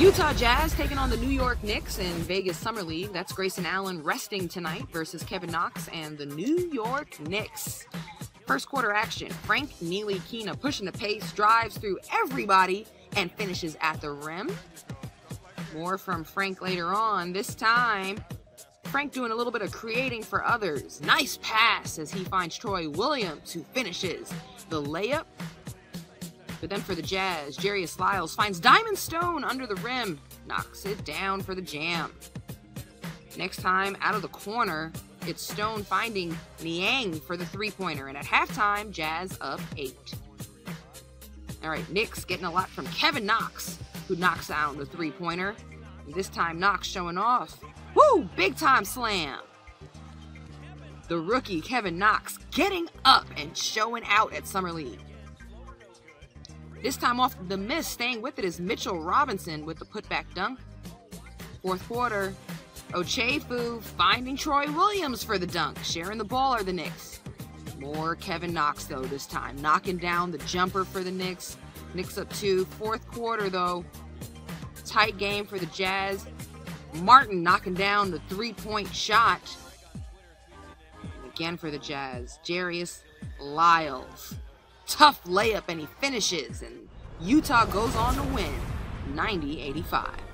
Utah Jazz taking on the New York Knicks in Vegas Summer League. That's Grayson Allen resting tonight versus Kevin Knox and the New York Knicks. First quarter action. Frank Ntilikina pushing the pace, drives through everybody, and finishes at the rim. More from Frank later on. This time, Frank doing a little bit of creating for others. Nice pass as he finds Troy Williams, who finishes the layup but then for the Jazz, Jairus Lyles finds Diamond Stone under the rim, knocks it down for the jam. Next time, out of the corner, it's Stone finding Niang for the three pointer, and at halftime, Jazz up eight. All right, Knicks getting a lot from Kevin Knox, who knocks down the three pointer. This time, Knox showing off. Woo! Big time slam. The rookie Kevin Knox getting up and showing out at Summer League. This time off the miss, staying with it is Mitchell Robinson with the putback dunk. Fourth quarter, Ochefu finding Troy Williams for the dunk. Sharing the ball are the Knicks. More Kevin Knox, though, this time. Knocking down the jumper for the Knicks. Knicks up two. Fourth quarter, though. Tight game for the Jazz. Martin knocking down the three point shot. Again for the Jazz. Jairus Lyles tough layup and he finishes, and Utah goes on to win 90 85.